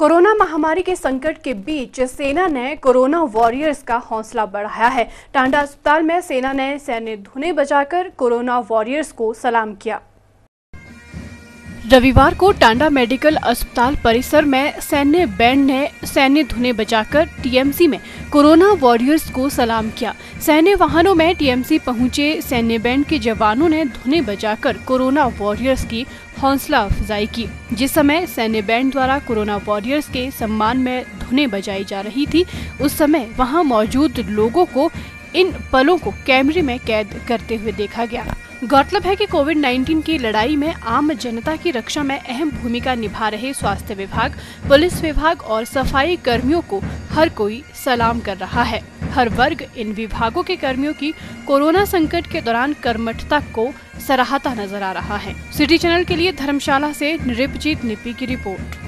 Corona महामारी के संकट के बीच सेना ने कोरोना वॉरियर्स का हौसला बढ़ाया है। टांडा अस्पताल में सेना ने सैन्य धुने बजाकर कोरोना वॉरियर्स को सलाम किया। रविवार को टांडा मेडिकल अस्पताल परिसर में सैन्य बैंड ने सैन्य धुने बजाकर टीएमसी में कोरोना वॉरियर्स को सलाम किया। सैन्य वाहनों में टीएमसी पहुँचे सैन्य बैंड के जवानों ने धुने बजाकर कोरोना वॉरियर्स की हौसला अफजाई की। जिस समय सैन्य बैंड द्वारा कोरोना वॉरियर्स के सम्मान में धुने बजाई जा रही थी, उस समय वहाँ मौजूद लोगों को इन पलों को कैमरे में कैद करते हुए देखा गया। गौरतलब है कि कोविड 19 की लड़ाई में आम जनता की रक्षा में अहम भूमिका निभा रहे स्वास्थ्य विभाग, पुलिस विभाग और सफ़ाई कर्मियों को हर कोई सलाम कर रहा है। हर वर्ग इन विभागों के कर्मियों की कोरोना संकट के दौरान कर्मठता को सराहता नज़र आ रहा है। सिटी चैनल के लिए धर्मशाला से नृपजीत निपी की रिपोर्ट।